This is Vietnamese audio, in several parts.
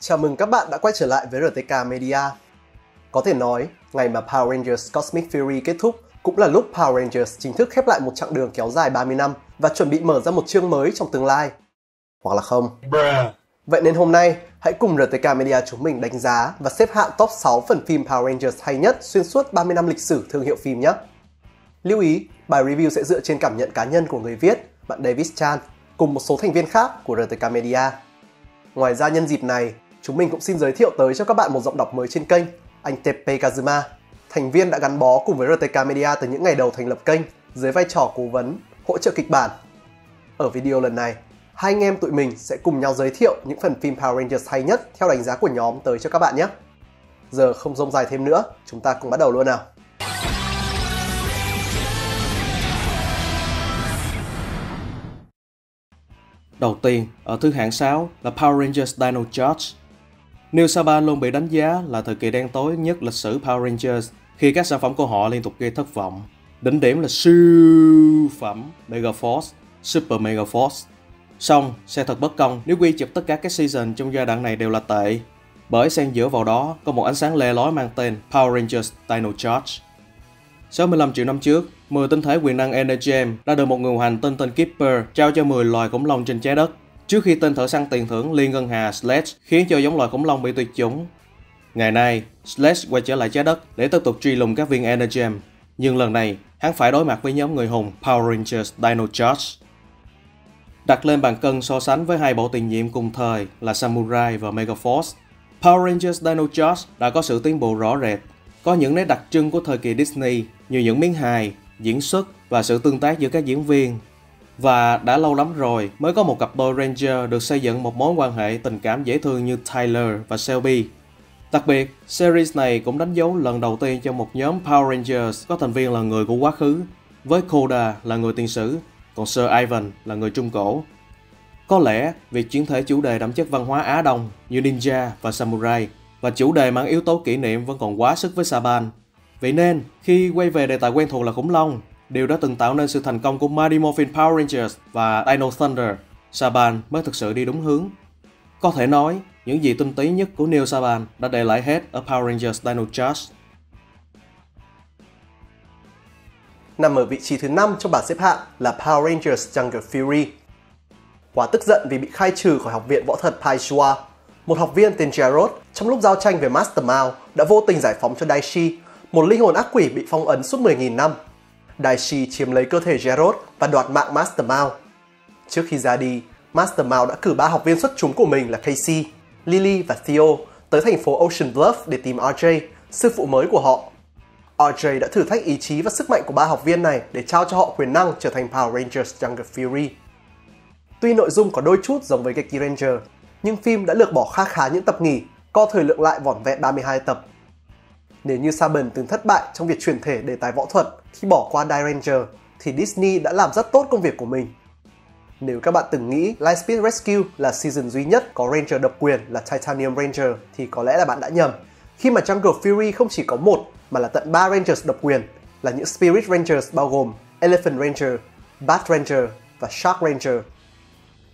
Chào mừng các bạn đã quay trở lại với RTK Media. Có thể nói, ngày mà Power Rangers Cosmic Fury kết thúc cũng là lúc Power Rangers chính thức khép lại một chặng đường kéo dài 30 năm và chuẩn bị mở ra một chương mới trong tương lai. Hoặc là không. Vậy nên hôm nay, hãy cùng RTK Media chúng mình đánh giá và xếp hạng top 6 phần phim Power Rangers hay nhất xuyên suốt 30 năm lịch sử thương hiệu phim nhé. Lưu ý, bài review sẽ dựa trên cảm nhận cá nhân của người viết, bạn Davis Chan, cùng một số thành viên khác của RTK Media. Ngoài ra nhân dịp này, chúng mình cũng xin giới thiệu tới cho các bạn một giọng đọc mới trên kênh, anh Tepe Kazuma, thành viên đã gắn bó cùng với RTK Media từ những ngày đầu thành lập kênh dưới vai trò cố vấn, hỗ trợ kịch bản. Ở video lần này, hai anh em tụi mình sẽ cùng nhau giới thiệu những phần phim Power Rangers hay nhất theo đánh giá của nhóm tới cho các bạn nhé. Giờ không rông dài thêm nữa, chúng ta cùng bắt đầu luôn nào. Đầu tiên, ở thứ hạng 6 là Power Rangers Dino Charge. New Saban luôn bị đánh giá là thời kỳ đen tối nhất lịch sử Power Rangers khi các sản phẩm của họ liên tục gây thất vọng. Đỉnh điểm là siêu phẩm Mega Force, Super Mega Force. Xong, sẽ thật bất công nếu quy chụp tất cả các season trong giai đoạn này đều là tệ. Bởi xen giữa vào đó có một ánh sáng lè lói mang tên Power Rangers Dino Charge. 65 triệu năm trước, 10 tinh thể quyền năng Energem đã được một người hành tinh tên Keeper trao cho 10 loài khủng long trên trái đất. Trước khi tên thợ săn tiền thưởng Liên Ngân Hà Sledge khiến cho giống loài khủng long bị tuyệt chủng. Ngày nay, Sledge quay trở lại trái đất để tiếp tục truy lùng các viên Energem. Nhưng lần này, hắn phải đối mặt với nhóm người hùng Power Rangers Dino Charge. Đặt lên bàn cân so sánh với hai bộ tiền nhiệm cùng thời là Samurai và Megaforce Power Rangers Dino Charge đã có sự tiến bộ rõ rệt có những nét đặc trưng của thời kỳ Disney như những miếng hài, diễn xuất và sự tương tác giữa các diễn viên. Và đã lâu lắm rồi mới có một cặp đôi Ranger được xây dựng một mối quan hệ tình cảm dễ thương như Tyler và Shelby. Đặc biệt, series này cũng đánh dấu lần đầu tiên cho một nhóm Power Rangers có thành viên là người của quá khứ, với Koda là người tiền sử, còn Sir Ivan là người trung cổ. Có lẽ việc chuyển thể chủ đề đậm chất văn hóa Á Đông như ninja và samurai và chủ đề mang yếu tố kỷ niệm vẫn còn quá sức với Saban. Vậy nên, khi quay về đề tài quen thuộc là khủng long, điều đã từng tạo nên sự thành công của Mighty Morphin Power Rangers và Dino Thunder, Saban mới thực sự đi đúng hướng. Có thể nói, những gì tinh tế nhất của Neil Saban đã để lại hết ở Power Rangers Dino Charge. Nằm ở vị trí thứ 5 trong bảng xếp hạng là Power Rangers Jungle Fury. Quá tức giận vì bị khai trừ khỏi học viện võ thuật Paishua một học viên tên Jarrod trong lúc giao tranh về Master Mao đã vô tình giải phóng cho Daishi, một linh hồn ác quỷ bị phong ấn suốt 10.000 năm. Daishi chiếm lấy cơ thể Gerard và đoạt mạng Master Mao. Trước khi ra đi, Master Mao đã cử ba học viên xuất chúng của mình là Casey, Lily và Theo tới thành phố Ocean Bluff để tìm RJ, sư phụ mới của họ. RJ đã thử thách ý chí và sức mạnh của ba học viên này để trao cho họ quyền năng trở thành Power Rangers Jungle Fury. Tuy nội dung có đôi chút giống với Geki Ranger, nhưng phim đã lược bỏ kha khá những tập nghỉ, co thời lượng lại vỏn vẹn 32 tập. Nếu như Saban từng thất bại trong việc chuyển thể đề tài võ thuật khi bỏ qua Die Ranger, thì Disney đã làm rất tốt công việc của mình. Nếu các bạn từng nghĩ Lightspeed Rescue là season duy nhất có Ranger độc quyền là Titanium Ranger thì có lẽ là bạn đã nhầm. Khi mà Jungle Fury không chỉ có một mà là tận 3 Rangers độc quyền là những Spirit Rangers bao gồm Elephant Ranger, Bat Ranger và Shark Ranger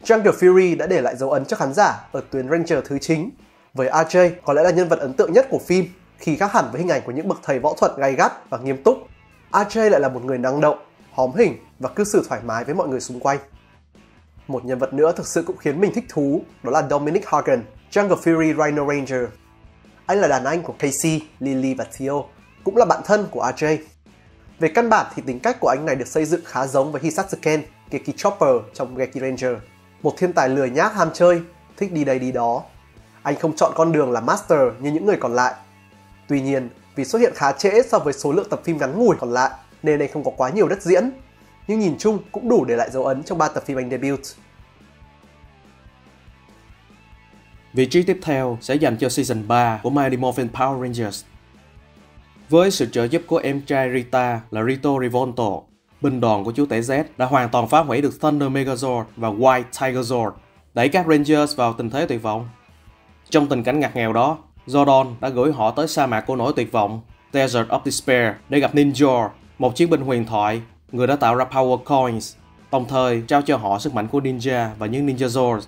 Jungle Fury đã để lại dấu ấn cho khán giả ở tuyến Ranger thứ chính. Với RJ có lẽ là nhân vật ấn tượng nhất của phim khi khác hẳn với hình ảnh của những bậc thầy võ thuật gay gắt và nghiêm túc. Ajay lại là một người năng động, hóm hình và cư xử thoải mái với mọi người xung quanh. Một nhân vật nữa thực sự cũng khiến mình thích thú, đó là Dominic Hagen, Jungle Fury Rhino Ranger. Anh là đàn anh của Casey, Lily và Theo, cũng là bạn thân của RJ. Về căn bản thì tính cách của anh này được xây dựng khá giống với Hisatsuken, Geki Chopper trong Geki Ranger một thiên tài lười nhác ham chơi, thích đi đây đi đó. Anh không chọn con đường là master như những người còn lại. Tuy nhiên, vì xuất hiện khá trễ so với số lượng tập phim ngắn ngủi còn lại, nên anh không có quá nhiều đất diễn. Nhưng nhìn chung cũng đủ để lại dấu ấn trong 3 tập phim anh debut. Vị trí tiếp theo sẽ dành cho season 3 của Mighty Morphin Power Rangers. Với sự trợ giúp của em trai Rita là Rito Rivolto, binh đoàn của chú tể Z đã hoàn toàn phá hủy được Thunder Megazord và White Tigerzord, đẩy các Rangers vào tình thế tuyệt vọng. Trong tình cảnh ngặt nghèo đó, Zordon đã gửi họ tới sa mạc của nỗi tuyệt vọng, Desert of Despair, để gặp Ninja, một chiến binh huyền thoại, người đã tạo ra Power Coins, đồng thời trao cho họ sức mạnh của ninja và những Ninja Zords.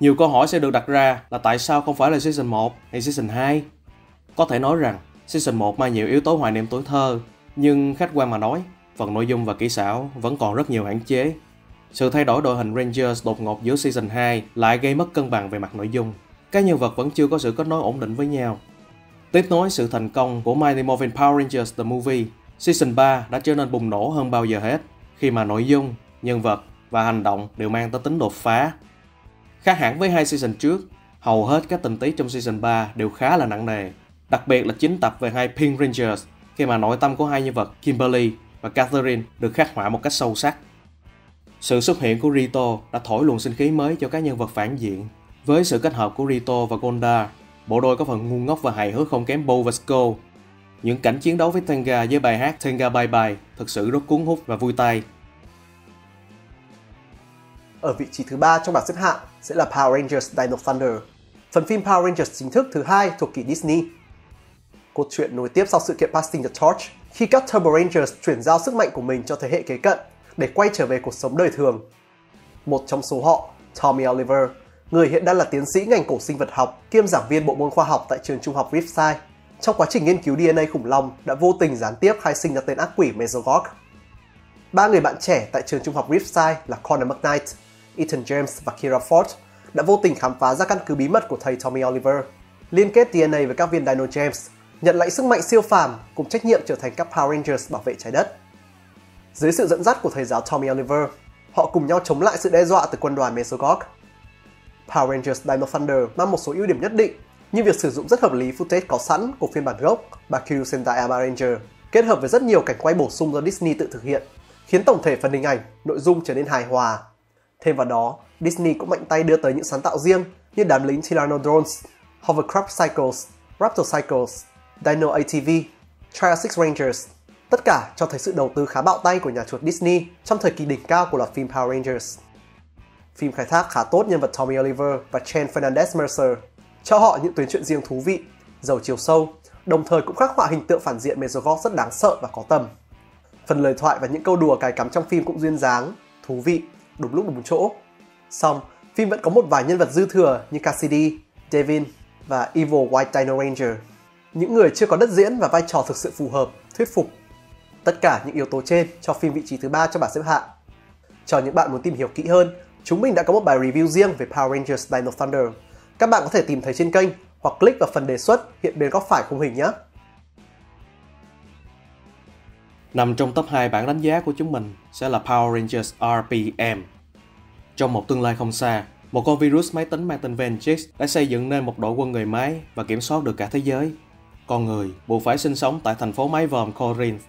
Nhiều câu hỏi sẽ được đặt ra là tại sao không phải là Season 1 hay Season 2? Có thể nói rằng Season 1 mang nhiều yếu tố hoài niệm tuổi thơ, nhưng khách quan mà nói, phần nội dung và kỹ xảo vẫn còn rất nhiều hạn chế. Sự thay đổi đội hình Rangers đột ngột giữa Season 2 lại gây mất cân bằng về mặt nội dung. Các nhân vật vẫn chưa có sự kết nối ổn định với nhau. Tiếp nối sự thành công của Mighty Morphin Power Rangers The Movie, Season 3 đã trở nên bùng nổ hơn bao giờ hết, khi mà nội dung, nhân vật và hành động đều mang tới tính đột phá. Khác hẳn với hai season trước, hầu hết các tình tiết trong season 3 đều khá là nặng nề, đặc biệt là chính tập về hai Pink Rangers, khi mà nội tâm của hai nhân vật Kimberly và Catherine được khắc họa một cách sâu sắc. Sự xuất hiện của Rito đã thổi luồng sinh khí mới cho các nhân vật phản diện. Với sự kết hợp của Rito và Gondar, bộ đôi có phần ngu ngốc và hài hước không kém Bo và Skull. Những cảnh chiến đấu với Tenga với bài hát Tenga Bye Bye thực sự rất cuốn hút và vui tai. Ở vị trí thứ ba trong bảng xếp hạng sẽ là Power Rangers Dino Thunder, phần phim Power Rangers chính thức thứ hai thuộc kỳ Disney. Cốt truyện nối tiếp sau sự kiện Passing the Torch khi các Turbo Rangers chuyển giao sức mạnh của mình cho thế hệ kế cận để quay trở về cuộc sống đời thường. Một trong số họ, Tommy Oliver, người hiện đang là tiến sĩ ngành cổ sinh vật học kiêm giảng viên bộ môn khoa học tại trường trung học Riverside, trong quá trình nghiên cứu DNA khủng long đã vô tình gián tiếp khai sinh ra tên ác quỷ Mesogog. Ba người bạn trẻ tại trường trung học Riverside là Connor McKnight, Ethan James và Kira Ford đã vô tình khám phá ra căn cứ bí mật của thầy Tommy Oliver, liên kết DNA với các viên Dino James, nhận lại sức mạnh siêu phàm cùng trách nhiệm trở thành các Power Rangers bảo vệ trái đất. Dưới sự dẫn dắt của thầy giáo Tommy Oliver, họ cùng nhau chống lại sự đe dọa từ quân đoàn Mesogog. Power Rangers Dino Thunder mang một số ưu điểm nhất định như việc sử dụng rất hợp lý footage có sẵn của phiên bản gốc Baku Sentai Ama Ranger kết hợp với rất nhiều cảnh quay bổ sung do Disney tự thực hiện, khiến tổng thể phần hình ảnh, nội dung trở nên hài hòa Thêm vào đó, Disney cũng mạnh tay đưa tới những sáng tạo riêng như đám lính Tyrannodrones, Hovercraft Cycles, Raptor Cycles, Dino ATV, Triassic Rangers. Tất cả cho thấy sự đầu tư khá bạo tay của nhà chuột Disney trong thời kỳ đỉnh cao của loạt phim Power Rangers. Phim khai thác khá tốt nhân vật Tommy Oliver và Chen Fernandez Mercer, cho họ những tuyến truyện riêng thú vị, giàu chiều sâu, đồng thời cũng khắc họa hình tượng phản diện Mesogog rất đáng sợ và có tầm. Phần lời thoại và những câu đùa cài cắm trong phim cũng duyên dáng, thú vị đúng lúc đúng chỗ. Xong, phim vẫn có một vài nhân vật dư thừa như Cassidy, Devin và Evil White Dino Ranger. Những người chưa có đất diễn và vai trò thực sự phù hợp, thuyết phục. Tất cả những yếu tố trên cho phim vị trí thứ ba trong bảng xếp hạng. Cho những bạn muốn tìm hiểu kỹ hơn, chúng mình đã có một bài review riêng về Power Rangers Dino Thunder. Các bạn có thể tìm thấy trên kênh hoặc click vào phần đề xuất hiện bên góc phải khung hình nhé. Nằm trong top 2 bảng đánh giá của chúng mình sẽ là Power Rangers RPM. Trong một tương lai không xa, một con virus máy tính mang tên Vengeance đã xây dựng nên một đội quân người máy và kiểm soát được cả thế giới. Con người buộc phải sinh sống tại thành phố máy vòm Corinth.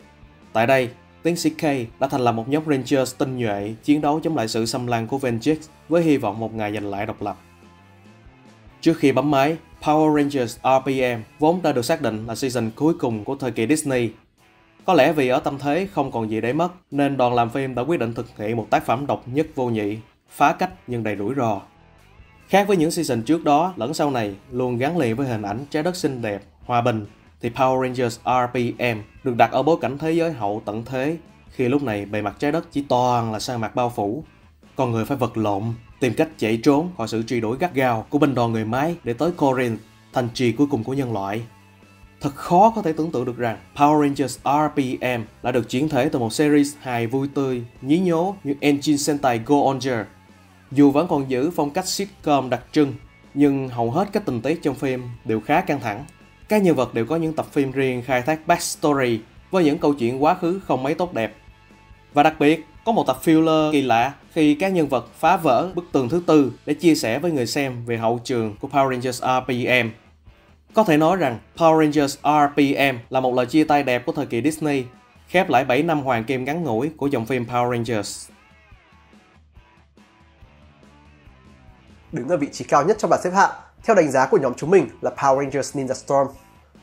Tại đây, tiến sĩ K đã thành lập một nhóm Rangers tinh nhuệ chiến đấu chống lại sự xâm lăng của Vengex với hy vọng một ngày giành lại độc lập. Trước khi bấm máy, Power Rangers RPM vốn đã được xác định là season cuối cùng của thời kỳ Disney có lẽ vì ở tâm thế không còn gì để mất, nên đoàn làm phim đã quyết định thực hiện một tác phẩm độc nhất vô nhị, phá cách nhưng đầy rủi ro. Khác với những season trước đó lẫn sau này luôn gắn liền với hình ảnh trái đất xinh đẹp, hòa bình, thì Power Rangers RPM được đặt ở bối cảnh thế giới hậu tận thế, khi lúc này bề mặt trái đất chỉ toàn là sa mạc bao phủ. Con người phải vật lộn, tìm cách chạy trốn khỏi sự truy đuổi gắt gao của binh đoàn người máy để tới Corinth, thành trì cuối cùng của nhân loại. Thật khó có thể tưởng tượng được rằng Power Rangers RPM đã được chuyển thể từ một series hài vui tươi, nhí nhố như Engine Sentai Go Onger. Dù vẫn còn giữ phong cách sitcom đặc trưng, nhưng hầu hết các tình tiết trong phim đều khá căng thẳng. Các nhân vật đều có những tập phim riêng khai thác backstory với những câu chuyện quá khứ không mấy tốt đẹp. Và đặc biệt, có một tập filler kỳ lạ khi các nhân vật phá vỡ bức tường thứ tư để chia sẻ với người xem về hậu trường của Power Rangers RPM có thể nói rằng Power Rangers RPM là một lời chia tay đẹp của thời kỳ Disney, khép lại 7 năm hoàng kim ngắn ngủi của dòng phim Power Rangers. Đứng ở vị trí cao nhất trong bảng xếp hạng, theo đánh giá của nhóm chúng mình là Power Rangers Ninja Storm,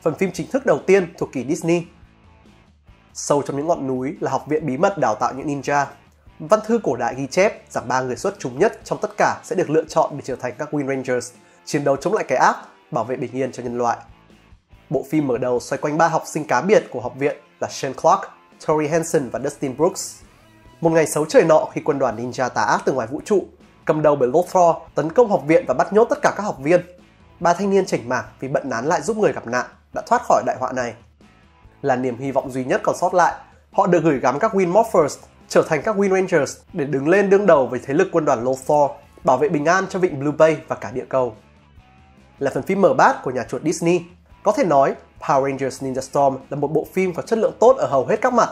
phần phim chính thức đầu tiên thuộc kỳ Disney. Sâu trong những ngọn núi là học viện bí mật đào tạo những ninja. Văn thư cổ đại ghi chép rằng ba người xuất chúng nhất trong tất cả sẽ được lựa chọn để trở thành các Wind Rangers, chiến đấu chống lại cái ác bảo vệ bình yên cho nhân loại. Bộ phim mở đầu xoay quanh ba học sinh cá biệt của học viện là Shane Clark, Tori Hansen và Dustin Brooks. Một ngày xấu trời nọ khi quân đoàn ninja tà ác từ ngoài vũ trụ cầm đầu bởi Lothar tấn công học viện và bắt nhốt tất cả các học viên. Ba thanh niên chảnh mảng vì bận nán lại giúp người gặp nạn đã thoát khỏi đại họa này. Là niềm hy vọng duy nhất còn sót lại, họ được gửi gắm các Win Morphers trở thành các Win Rangers để đứng lên đương đầu với thế lực quân đoàn Lothar, bảo vệ bình an cho vịnh Blue Bay và cả địa cầu. Là phần phim mở bát của nhà chuột Disney, có thể nói Power Rangers Ninja Storm là một bộ phim có chất lượng tốt ở hầu hết các mặt.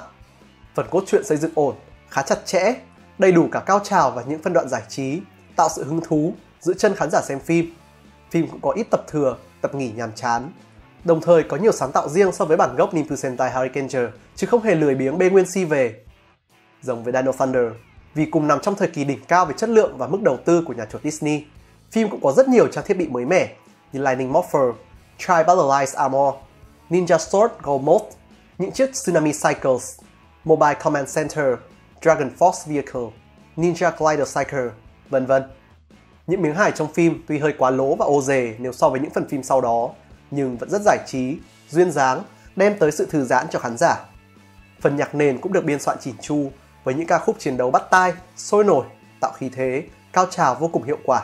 Phần cốt truyện xây dựng ổn, khá chặt chẽ, đầy đủ cả cao trào và những phân đoạn giải trí, tạo sự hứng thú, giữ chân khán giả xem phim. Phim cũng có ít tập thừa, tập nghỉ nhàm chán. Đồng thời có nhiều sáng tạo riêng so với bản gốc Ninfu Sentai Hurricane chứ không hề lười biếng bê nguyên si về. Giống với Dino Thunder, vì cùng nằm trong thời kỳ đỉnh cao về chất lượng và mức đầu tư của nhà chuột Disney, phim cũng có rất nhiều trang thiết bị mới mẻ như Lightning Morpher, Tri-Batalized Armor, Ninja Sword Gold Mode, những chiếc Tsunami Cycles, Mobile Command Center, Dragon Force Vehicle, Ninja Glider Cycle, vân vân. Những miếng hài trong phim tuy hơi quá lố và ô dề nếu so với những phần phim sau đó, nhưng vẫn rất giải trí, duyên dáng, đem tới sự thư giãn cho khán giả. Phần nhạc nền cũng được biên soạn chỉn chu với những ca khúc chiến đấu bắt tai, sôi nổi, tạo khí thế, cao trào vô cùng hiệu quả.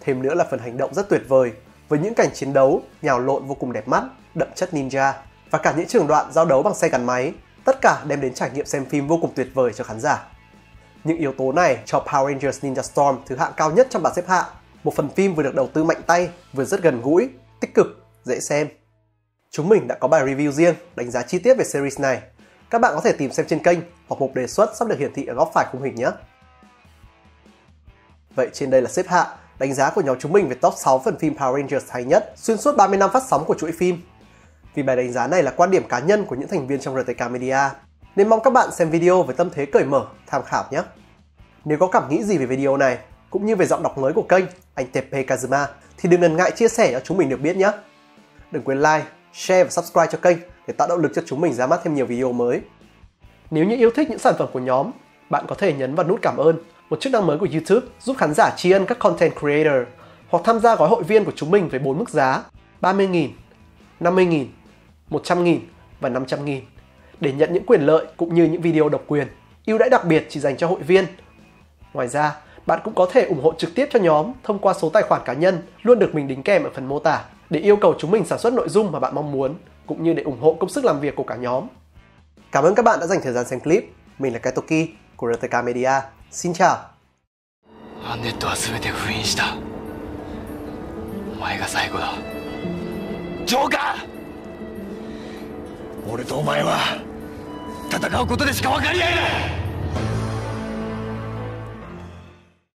Thêm nữa là phần hành động rất tuyệt vời với những cảnh chiến đấu nhào lộn vô cùng đẹp mắt, đậm chất ninja và cả những trường đoạn giao đấu bằng xe gắn máy, tất cả đem đến trải nghiệm xem phim vô cùng tuyệt vời cho khán giả. Những yếu tố này cho Power Rangers Ninja Storm thứ hạng cao nhất trong bảng xếp hạng. Một phần phim vừa được đầu tư mạnh tay, vừa rất gần gũi, tích cực, dễ xem. Chúng mình đã có bài review riêng đánh giá chi tiết về series này. Các bạn có thể tìm xem trên kênh hoặc mục đề xuất sắp được hiển thị ở góc phải khung hình nhé. Vậy trên đây là xếp hạng đánh giá của nhóm chúng mình về top 6 phần phim Power Rangers hay nhất xuyên suốt 30 năm phát sóng của chuỗi phim. Vì bài đánh giá này là quan điểm cá nhân của những thành viên trong RTK Media, nên mong các bạn xem video với tâm thế cởi mở, tham khảo nhé. Nếu có cảm nghĩ gì về video này, cũng như về giọng đọc mới của kênh, anh TP Kazuma, thì đừng ngần ngại chia sẻ cho chúng mình được biết nhé. Đừng quên like, share và subscribe cho kênh để tạo động lực cho chúng mình ra mắt thêm nhiều video mới. Nếu như yêu thích những sản phẩm của nhóm, bạn có thể nhấn vào nút cảm ơn một chức năng mới của YouTube giúp khán giả tri ân các content creator hoặc tham gia gói hội viên của chúng mình với bốn mức giá 30.000, 50.000, 100.000 và 500.000 để nhận những quyền lợi cũng như những video độc quyền, ưu đãi đặc biệt chỉ dành cho hội viên. Ngoài ra, bạn cũng có thể ủng hộ trực tiếp cho nhóm thông qua số tài khoản cá nhân luôn được mình đính kèm ở phần mô tả để yêu cầu chúng mình sản xuất nội dung mà bạn mong muốn cũng như để ủng hộ công sức làm việc của cả nhóm. Cảm ơn các bạn đã dành thời gian xem clip. Mình là Kaitoki của RTK Media. Xin chào. アンネットは全て封印したお前が最後だジョーカー 俺とお前は戦うことでしか分かり合えない。